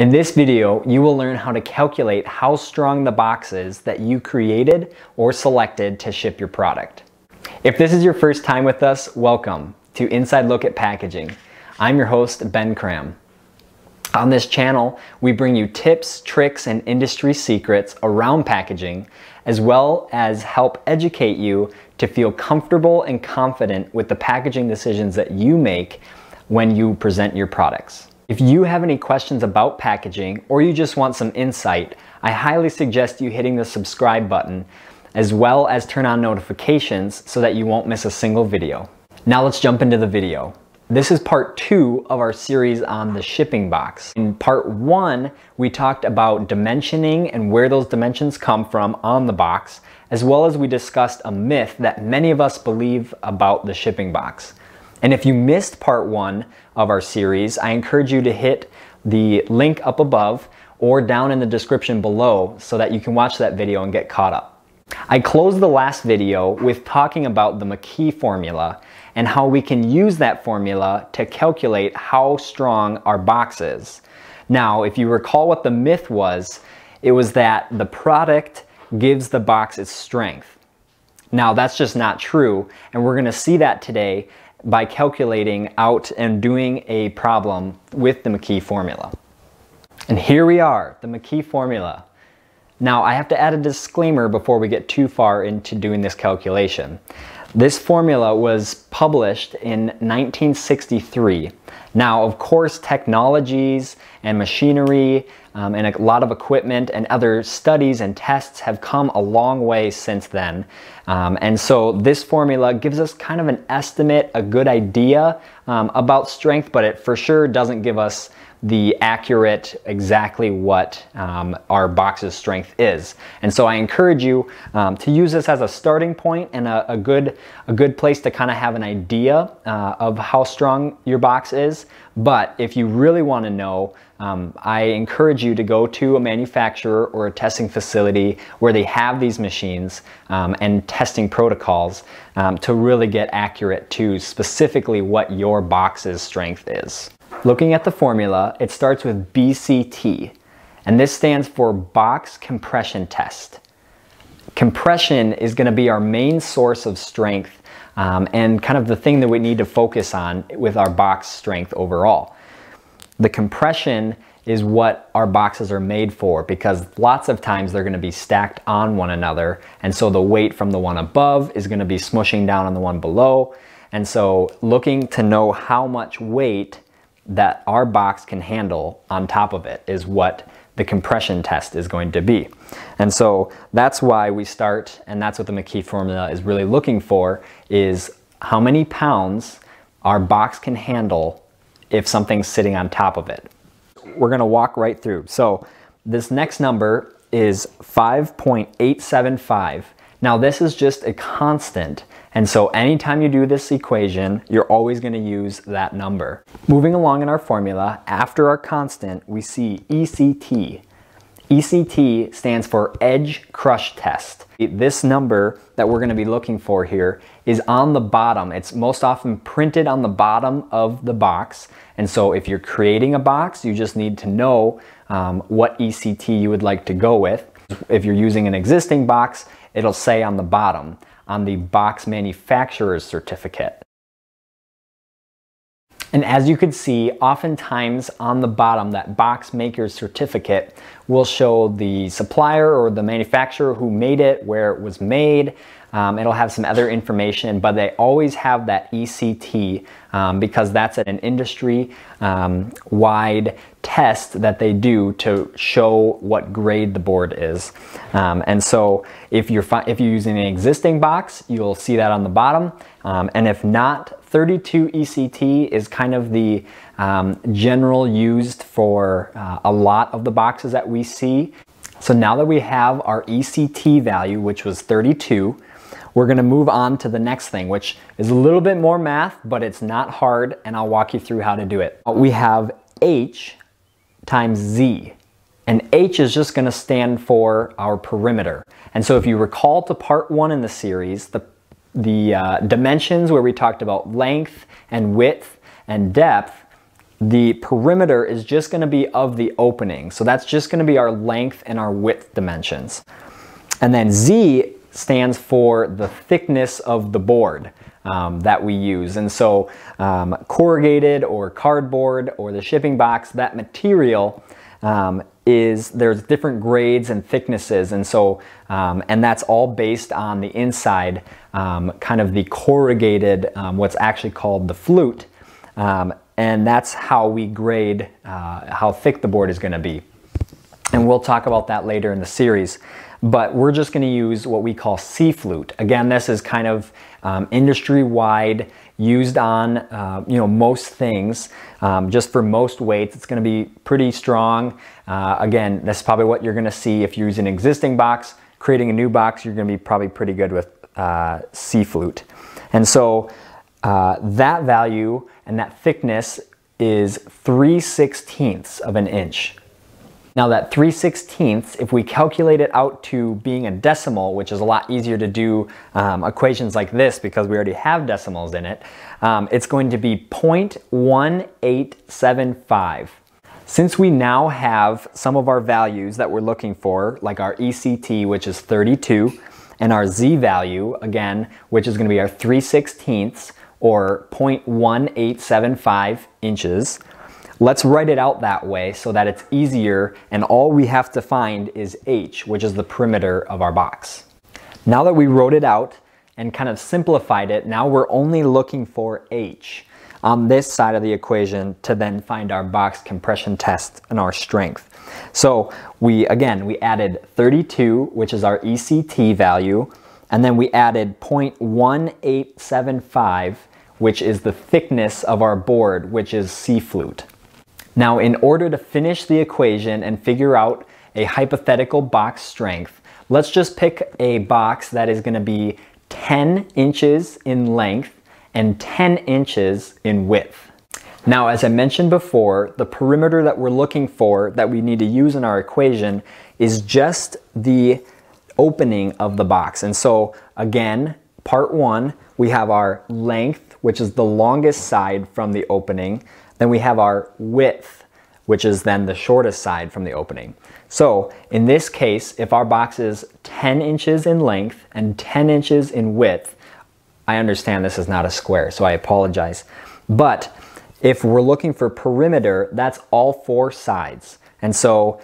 In this video, you will learn how to calculate how strong the box is that you created or selected to ship your product. If this is your first time with us, welcome to Inside Look at Packaging. I'm your host, Ben Cram. On this channel, we bring you tips, tricks, and industry secrets around packaging, as well as help educate you to feel comfortable and confident with the packaging decisions that you make when you present your products. If you have any questions about packaging or you just want some insight, I highly suggest you hitting the subscribe button as well as turn on notifications so that you won't miss a single video. Now let's jump into the video. This is part two of our series on the shipping box. In part one, we talked about dimensioning and where those dimensions come from on the box, as well as we discussed a myth that many of us believe about the shipping box. And if you missed part one of our series, I encourage you to hit the link up above or down in the description below so that you can watch that video and get caught up. I closed the last video with talking about the McKee formula and how we can use that formula to calculate how strong our box is. Now, if you recall what the myth was, it was that the product gives the box its strength. Now, that's just not true, and we're gonna see that today by calculating out and doing a problem with the McKee formula. And here we are, the McKee formula. Now I have to add a disclaimer before we get too far into doing this calculation. This formula was published in 1963. Now, of course, technologies and machinery um, and a lot of equipment and other studies and tests have come a long way since then. Um, and so this formula gives us kind of an estimate, a good idea um, about strength, but it for sure doesn't give us the accurate exactly what um, our box's strength is. And so I encourage you um, to use this as a starting point and a, a good, a good place to kind of have an idea uh, of how strong your box is. But if you really want to know, um, I encourage you to go to a manufacturer or a testing facility where they have these machines um, and testing protocols um, to really get accurate to specifically what your box's strength is. Looking at the formula, it starts with BCT, and this stands for Box Compression Test. Compression is going to be our main source of strength um, and kind of the thing that we need to focus on with our box strength overall. The compression is what our boxes are made for because lots of times they're going to be stacked on one another and so the weight from the one above is going to be smushing down on the one below and so looking to know how much weight that our box can handle on top of it is what the compression test is going to be. And so that's why we start, and that's what the McKee formula is really looking for, is how many pounds our box can handle if something's sitting on top of it. We're gonna walk right through. So this next number is 5.875. Now this is just a constant and so anytime you do this equation, you're always gonna use that number. Moving along in our formula, after our constant, we see ECT. ECT stands for Edge Crush Test. This number that we're gonna be looking for here is on the bottom. It's most often printed on the bottom of the box. And so if you're creating a box, you just need to know um, what ECT you would like to go with. If you're using an existing box, it'll say on the bottom on the box manufacturer's certificate. And as you can see, oftentimes on the bottom, that box maker's certificate will show the supplier or the manufacturer who made it, where it was made, um, it'll have some other information, but they always have that ECT um, because that's an industry um, wide test that they do to show what grade the board is. Um, and so if you're, if you're using an existing box, you'll see that on the bottom. Um, and if not, 32 ECT is kind of the um, general used for uh, a lot of the boxes that we see. So now that we have our ECT value, which was 32, we're gonna move on to the next thing, which is a little bit more math, but it's not hard, and I'll walk you through how to do it. We have H times Z, and H is just gonna stand for our perimeter. And so if you recall to part one in the series, the, the uh, dimensions where we talked about length and width and depth, the perimeter is just gonna be of the opening. So that's just gonna be our length and our width dimensions. And then Z stands for the thickness of the board um, that we use. And so um, corrugated or cardboard or the shipping box, that material um, is there's different grades and thicknesses. And so, um, and that's all based on the inside, um, kind of the corrugated, um, what's actually called the flute. and that's how we grade uh, how thick the board is gonna be. And we'll talk about that later in the series but we're just going to use what we call C-flute. Again, this is kind of um, industry-wide, used on uh, you know most things. Um, just for most weights, it's going to be pretty strong. Uh, again, that's probably what you're going to see if you use an existing box. Creating a new box, you're going to be probably pretty good with uh, C-flute. And so uh, that value and that thickness is 3 sixteenths of an inch. Now that 3 16ths, if we calculate it out to being a decimal, which is a lot easier to do um, equations like this because we already have decimals in it, um, it's going to be 0.1875. Since we now have some of our values that we're looking for, like our ECT, which is 32, and our Z value, again, which is going to be our 3 16ths, or 0.1875 inches, Let's write it out that way so that it's easier and all we have to find is h, which is the perimeter of our box. Now that we wrote it out and kind of simplified it, now we're only looking for h on this side of the equation to then find our box compression test and our strength. So we, again, we added 32, which is our ECT value, and then we added 0.1875, which is the thickness of our board, which is C-flute. Now, in order to finish the equation and figure out a hypothetical box strength, let's just pick a box that is gonna be 10 inches in length and 10 inches in width. Now, as I mentioned before, the perimeter that we're looking for that we need to use in our equation is just the opening of the box. And so again, part one, we have our length, which is the longest side from the opening. Then we have our width, which is then the shortest side from the opening. So in this case, if our box is 10 inches in length and 10 inches in width, I understand this is not a square, so I apologize. But if we're looking for perimeter, that's all four sides. And so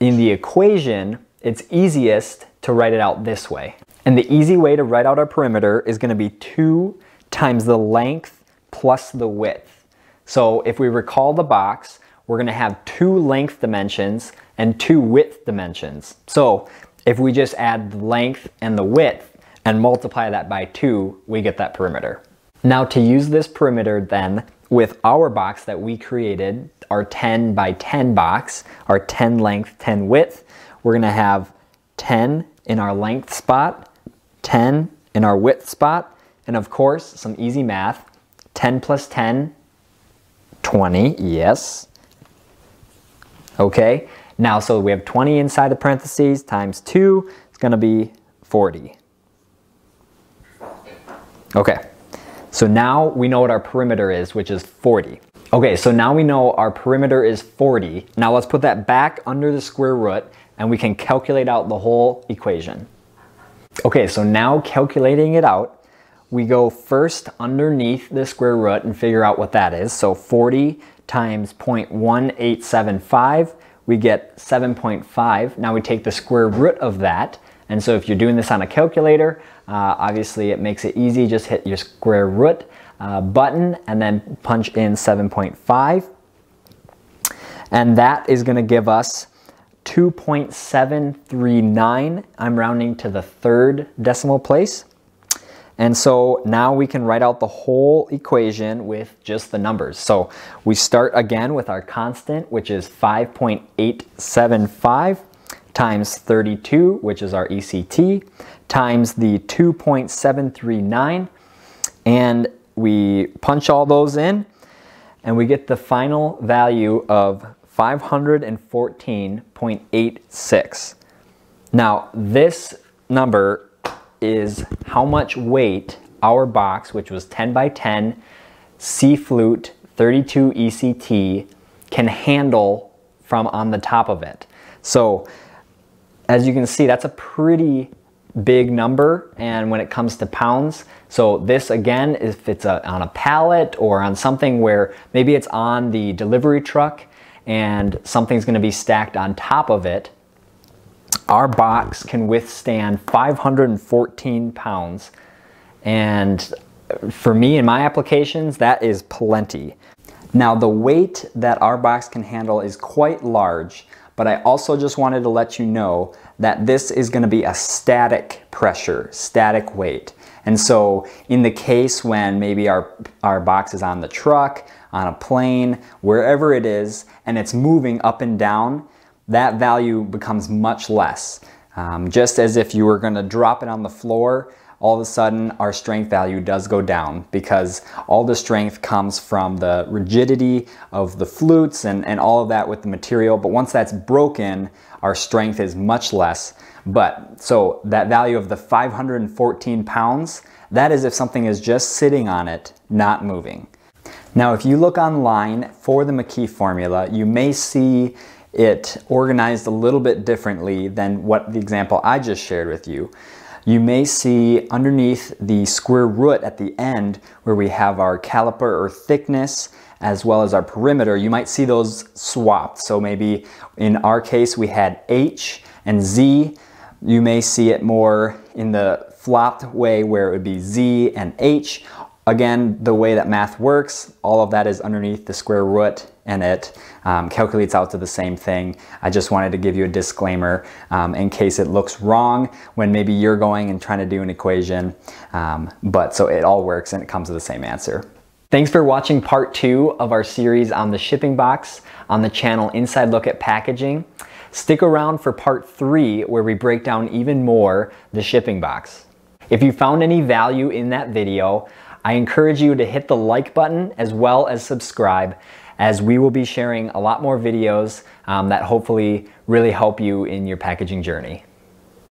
in the equation, it's easiest to write it out this way. And the easy way to write out our perimeter is gonna be two times the length plus the width. So if we recall the box, we're gonna have two length dimensions and two width dimensions. So if we just add the length and the width and multiply that by two, we get that perimeter. Now to use this perimeter then with our box that we created, our 10 by 10 box, our 10 length, 10 width, we're gonna have 10 in our length spot, 10 in our width spot, and of course, some easy math, 10 plus 10 20, yes. Okay, now so we have 20 inside the parentheses times 2, it's going to be 40. Okay, so now we know what our perimeter is, which is 40. Okay, so now we know our perimeter is 40. Now let's put that back under the square root and we can calculate out the whole equation. Okay, so now calculating it out, we go first underneath the square root and figure out what that is. So 40 times 0.1875, we get 7.5. Now we take the square root of that. And so if you're doing this on a calculator, uh, obviously it makes it easy. Just hit your square root uh, button and then punch in 7.5. And that is gonna give us 2.739. I'm rounding to the third decimal place. And so now we can write out the whole equation with just the numbers. So we start again with our constant, which is 5.875 times 32, which is our ECT, times the 2.739. And we punch all those in and we get the final value of 514.86. Now this number is how much weight our box, which was 10 by 10, C-flute, 32 ECT can handle from on the top of it. So as you can see, that's a pretty big number and when it comes to pounds. So this again, if it's a, on a pallet or on something where maybe it's on the delivery truck and something's gonna be stacked on top of it, our box can withstand 514 pounds. And for me in my applications, that is plenty. Now the weight that our box can handle is quite large, but I also just wanted to let you know that this is gonna be a static pressure, static weight. And so in the case when maybe our, our box is on the truck, on a plane, wherever it is, and it's moving up and down, that value becomes much less. Um, just as if you were gonna drop it on the floor, all of a sudden our strength value does go down because all the strength comes from the rigidity of the flutes and, and all of that with the material. But once that's broken, our strength is much less. But so that value of the 514 pounds, that is if something is just sitting on it, not moving. Now, if you look online for the McKee formula, you may see it organized a little bit differently than what the example I just shared with you you may see underneath the square root at the end where we have our caliper or thickness as well as our perimeter, you might see those swapped. So maybe in our case we had H and Z. You may see it more in the flopped way where it would be Z and H. Again, the way that math works, all of that is underneath the square root and it um, calculates out to the same thing. I just wanted to give you a disclaimer um, in case it looks wrong when maybe you're going and trying to do an equation. Um, but so it all works and it comes to the same answer. Thanks for watching part two of our series on the shipping box on the channel Inside Look at Packaging. Stick around for part three where we break down even more the shipping box. If you found any value in that video, I encourage you to hit the like button as well as subscribe as we will be sharing a lot more videos um, that hopefully really help you in your packaging journey.